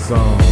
song.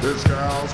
This girl's